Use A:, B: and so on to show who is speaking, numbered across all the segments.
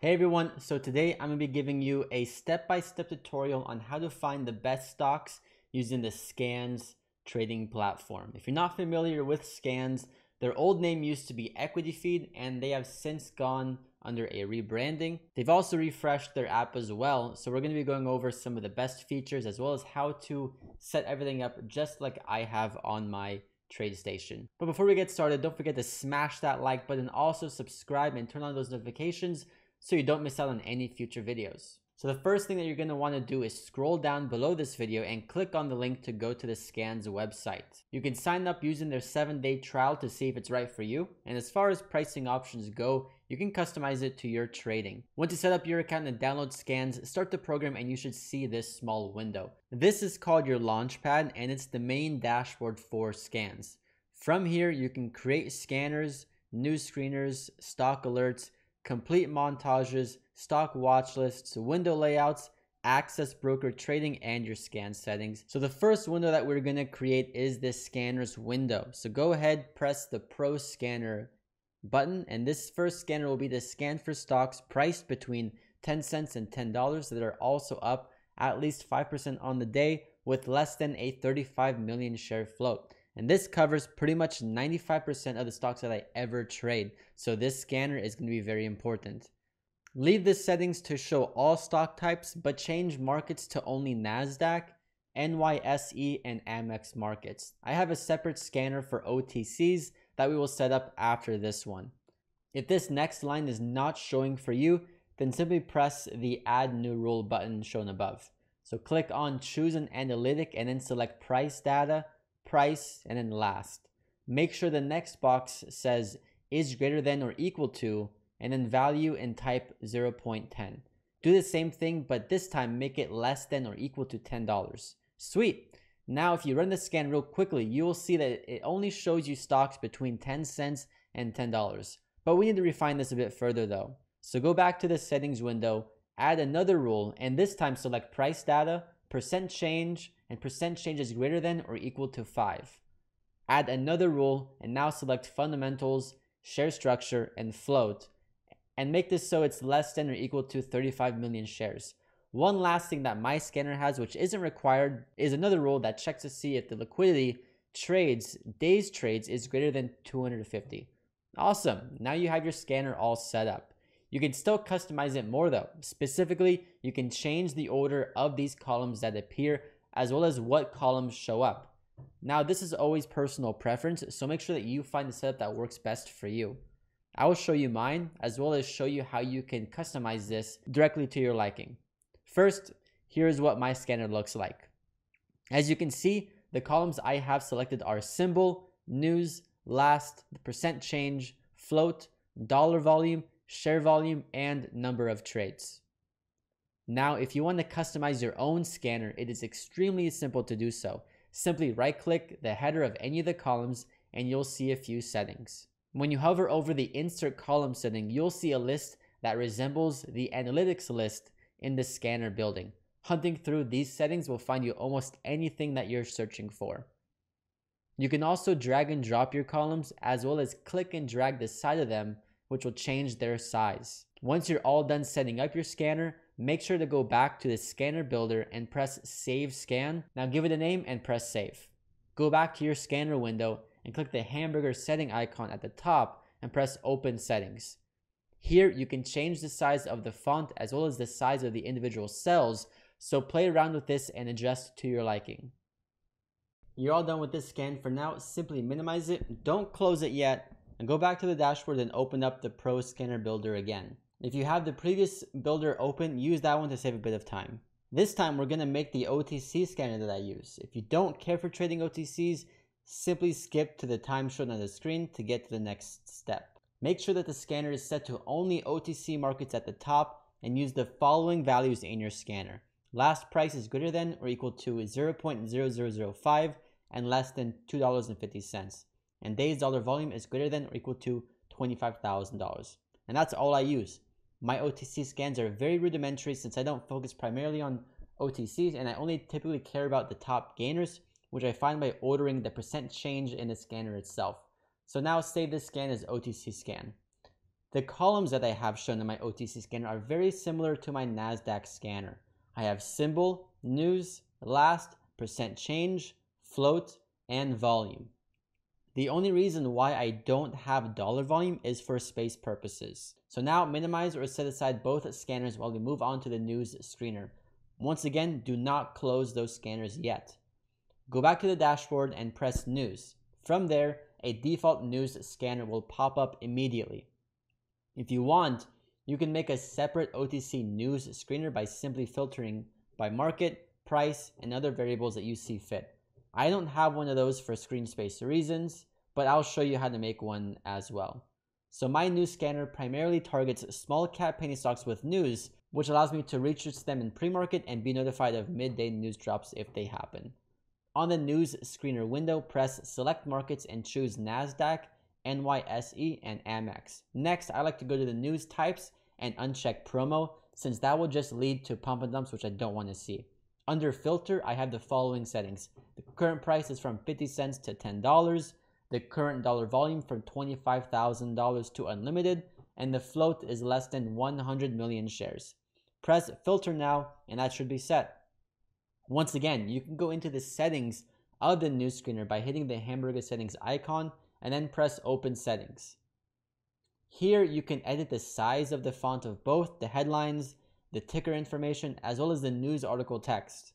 A: Hey everyone, so today I'm going to be giving you a step-by-step -step tutorial on how to find the best stocks using the Scanz trading platform. If you're not familiar with Scanz, their old name used to be Equity Feed and they have since gone under a rebranding. They've also refreshed their app as well, so we're going to be going over some of the best features as well as how to set everything up just like I have on my TradeStation. But before we get started, don't forget to smash that like button, also subscribe and turn on those notifications so you don't miss out on any future videos. So the first thing that you're going to want to do is scroll down below this video and click on the link to go to the Scanz website. You can sign up using their 7-day trial to see if it's right for you. And as far as pricing options go, you can customize it to your trading. Once you set up your account and download Scanz, start the program and you should see this small window. This is called your Launchpad and it's the main dashboard for Scanz. From here, you can create scanners, news screeners, stock alerts, complete montages, stock watch lists, window layouts, access broker trading, and your scan settings. So the first window that we're gonna create is this scanners window. So go ahead, press the Pro Scanner button, and this first scanner will be the scan for stocks priced between 10 cents and $10 that are also up at least 5% on the day with less than a 35 million share float. And this covers pretty much 95% of the stocks that I ever trade. So this scanner is going to be very important. Leave the settings to show all stock types, but change markets to only NASDAQ, NYSE, and Amex markets. I have a separate scanner for OTCs that we will set up after this one. If this next line is not showing for you, then simply press the add new rule button shown above. So click on choose an analytic and then select price data price, and then last. Make sure the next box says is greater than or equal to, and then value and type 0.10. Do the same thing, but this time make it less than or equal to $10. Sweet. Now, if you run the scan real quickly, you will see that it only shows you stocks between 10 cents and $10. But we need to refine this a bit further though. So go back to the settings window, add another rule, and this time select price data, percent change, and percent change is greater than or equal to 5. Add another rule and now select fundamentals, share structure, and float, and make this so it's less than or equal to 35 million shares. One last thing that my scanner has, which isn't required, is another rule that checks to see if the liquidity trades, days trades, is greater than 250. Awesome. Now you have your scanner all set up. You can still customize it more though. Specifically, you can change the order of these columns that appear as well as what columns show up. Now, this is always personal preference, so make sure that you find the setup that works best for you. I will show you mine, as well as show you how you can customize this directly to your liking. First, here's what my scanner looks like. As you can see, the columns I have selected are symbol, news, last, the percent change, float, dollar volume, share volume, and number of trades. Now, if you want to customize your own scanner, it is extremely simple to do so. Simply right click the header of any of the columns and you'll see a few settings. When you hover over the insert column setting, you'll see a list that resembles the analytics list in the scanner building. Hunting through these settings will find you almost anything that you're searching for. You can also drag and drop your columns as well as click and drag the side of them, which will change their size. Once you're all done setting up your scanner, make sure to go back to the scanner builder and press save scan. Now give it a name and press save. Go back to your scanner window and click the hamburger setting icon at the top and press open settings. Here you can change the size of the font as well as the size of the individual cells, so play around with this and adjust to your liking. You're all done with this scan for now, simply minimize it, don't close it yet, and go back to the dashboard and open up the Pro Scanner Builder again. If you have the previous builder open, use that one to save a bit of time. This time we're going to make the OTC scanner that I use. If you don't care for trading OTCs, simply skip to the time shown on the screen to get to the next step. Make sure that the scanner is set to only OTC markets at the top and use the following values in your scanner. Last price is greater than or equal to 0.0005 and less than $2.50. And days dollar volume is greater than or equal to $25,000. And that's all I use. My OTC scans are very rudimentary since I don't focus primarily on OTCs and I only typically care about the top gainers, which I find by ordering the percent change in the scanner itself. So now save this scan as OTC scan. The columns that I have shown in my OTC scanner are very similar to my NASDAQ scanner. I have symbol, news, last, percent change, float, and volume. The only reason why I don't have dollar volume is for space purposes. So now minimize or set aside both scanners while we move on to the news screener. Once again, do not close those scanners yet. Go back to the dashboard and press news. From there, a default news scanner will pop up immediately. If you want, you can make a separate OTC news screener by simply filtering by market, price, and other variables that you see fit. I don't have one of those for screen space reasons, but I'll show you how to make one as well. So my news scanner primarily targets small cap penny stocks with news, which allows me to research them in pre-market and be notified of midday news drops if they happen. On the news screener window, press select markets and choose NASDAQ, NYSE, and Amex. Next, I like to go to the news types and uncheck promo since that will just lead to pump and dumps, which I don't want to see. Under filter, I have the following settings. The current price is from 50 cents to $10, the current dollar volume from $25,000 to unlimited, and the float is less than 100 million shares. Press filter now, and that should be set. Once again, you can go into the settings of the news screener by hitting the hamburger settings icon and then press open settings. Here you can edit the size of the font of both the headlines, the ticker information, as well as the news article text.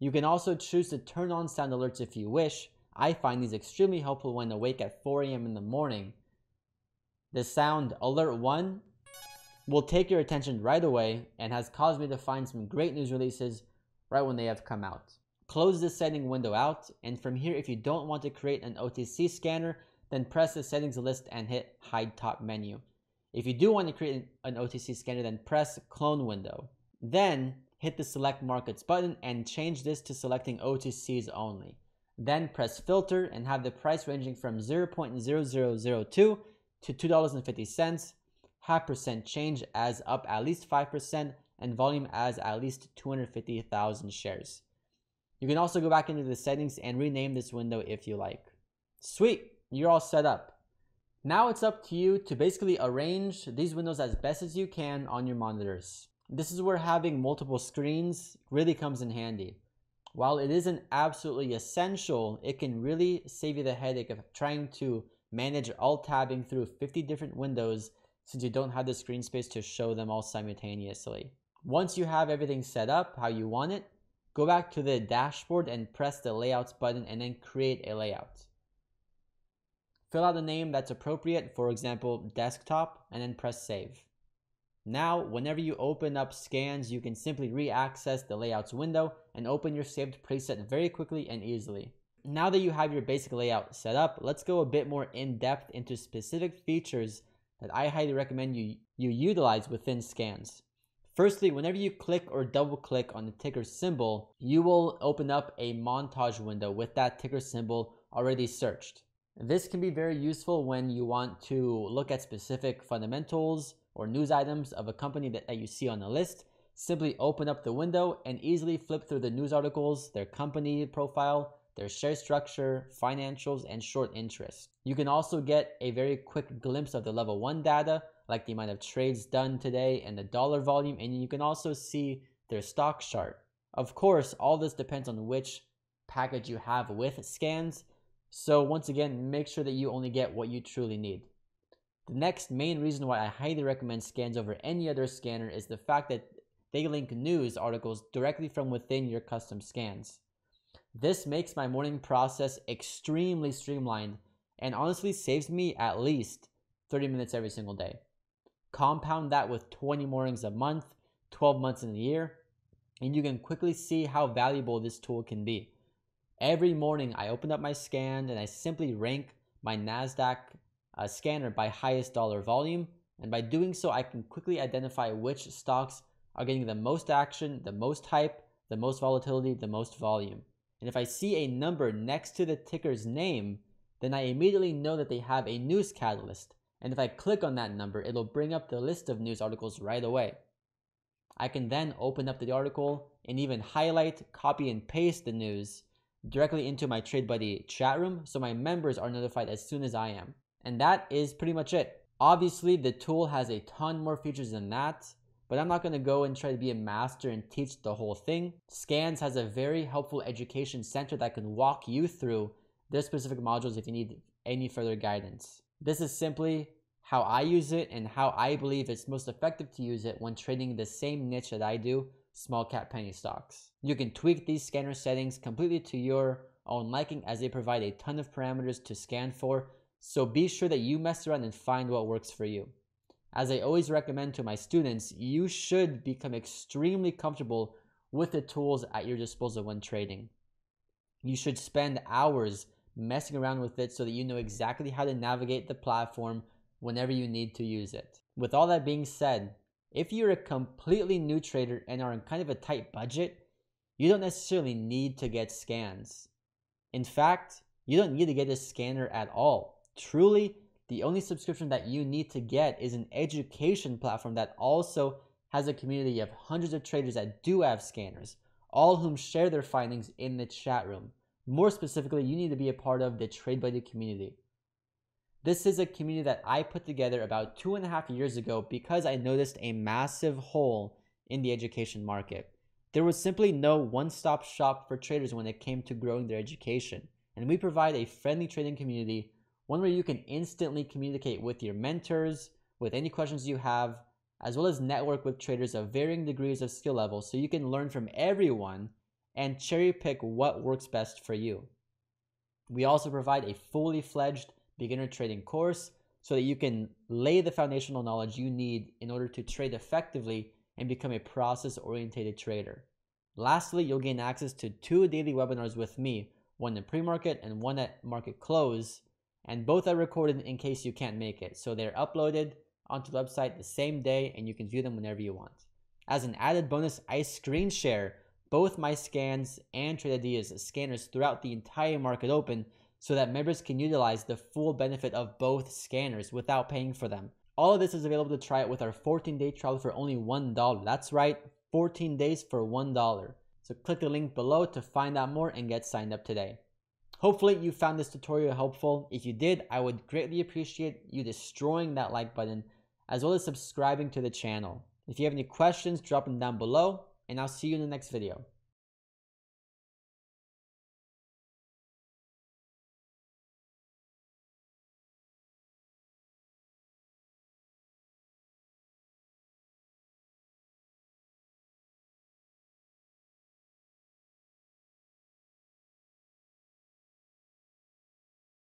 A: You can also choose to turn on sound alerts if you wish. I find these extremely helpful when awake at 4 a.m. in the morning. The sound alert 1 will take your attention right away and has caused me to find some great news releases right when they have come out. Close the setting window out, and from here, if you don't want to create an OTC scanner, then press the settings list and hit hide top menu. If you do want to create an OTC scanner, then press clone window. Then hit the select markets button and change this to selecting OTCs only. Then press filter and have the price ranging from 0.0002 to $2.50, half percent change as up at least 5%, and volume as at least 250,000 shares. You can also go back into the settings and rename this window if you like. Sweet, you're all set up. Now it's up to you to basically arrange these windows as best as you can on your monitors. This is where having multiple screens really comes in handy. While it isn't absolutely essential, it can really save you the headache of trying to manage alt tabbing through 50 different windows since you don't have the screen space to show them all simultaneously. Once you have everything set up how you want it, go back to the dashboard and press the layouts button and then create a layout. Fill out a name that's appropriate, for example, desktop, and then press save. Now, whenever you open up Scanz, you can simply re-access the layouts window and open your saved preset very quickly and easily. Now that you have your basic layout set up, let's go a bit more in depth into specific features that I highly recommend you, you utilize within Scanz. Firstly, whenever you click or double click on the ticker symbol, you will open up a montage window with that ticker symbol already searched. This can be very useful when you want to look at specific fundamentals or news items of a company that, that you see on the list. Simply open up the window and easily flip through the news articles, their company profile, their share structure, financials, and short interest. You can also get a very quick glimpse of the level 1 data like the amount of trades done today and the dollar volume, and you can also see their stock chart. Of course, all this depends on which package you have with Scanz. So once again, make sure that you only get what you truly need. The next main reason why I highly recommend Scanz over any other scanner is the fact that they link news articles directly from within your custom scans. This makes my morning process extremely streamlined and honestly saves me at least 30 minutes every single day. Compound that with 20 mornings a month, 12 months in a year, and you can quickly see how valuable this tool can be. Every morning, I open up my scan and I simply rank my NASDAQ uh, scanner by highest dollar volume. And by doing so, I can quickly identify which stocks are getting the most action, the most hype, the most volatility, the most volume. And if I see a number next to the ticker's name, then I immediately know that they have a news catalyst. And if I click on that number, it'll bring up the list of news articles right away. I can then open up the article and even highlight, copy, and paste the news directly into my TradeBuddy chat room so my members are notified as soon as I am. And that is pretty much it. Obviously, the tool has a ton more features than that, but I'm not going to go and try to be a master and teach the whole thing. Scanz has a very helpful education center that can walk you through their specific modules if you need any further guidance. This is simply how I use it and how I believe it's most effective to use it when trading the same niche that I do, small cap penny stocks. You can tweak these scanner settings completely to your own liking as they provide a ton of parameters to scan for so be sure that you mess around and find what works for you. As I always recommend to my students, you should become extremely comfortable with the tools at your disposal when trading. You should spend hours messing around with it so that you know exactly how to navigate the platform whenever you need to use it. With all that being said, if you're a completely new trader and are in kind of a tight budget, you don't necessarily need to get Scanz. In fact, you don't need to get a scanner at all. Truly, the only subscription that you need to get is an education platform that also has a community of hundreds of traders that do have scanners, all whom share their findings in the chat room. More specifically, you need to be a part of the Trade TradeBuddy community. This is a community that I put together about two and a half years ago because I noticed a massive hole in the education market. There was simply no one stop shop for traders when it came to growing their education, and we provide a friendly trading community one where you can instantly communicate with your mentors, with any questions you have, as well as network with traders of varying degrees of skill level so you can learn from everyone and cherry pick what works best for you. We also provide a fully fledged beginner trading course so that you can lay the foundational knowledge you need in order to trade effectively and become a process oriented trader. Lastly, you'll gain access to two daily webinars with me, one in pre market and one at market close and both are recorded in case you can't make it. So they're uploaded onto the website the same day and you can view them whenever you want. As an added bonus, I screen share both my Scanz and Trade Ideas scanners throughout the entire market open so that members can utilize the full benefit of both scanners without paying for them. All of this is available to try it with our 14 day trial for only $1. That's right, 14 days for $1. So click the link below to find out more and get signed up today. Hopefully you found this tutorial helpful. If you did, I would greatly appreciate you destroying that like button as well as subscribing to the channel. If you have any questions, drop them down below and I'll see you in the next video.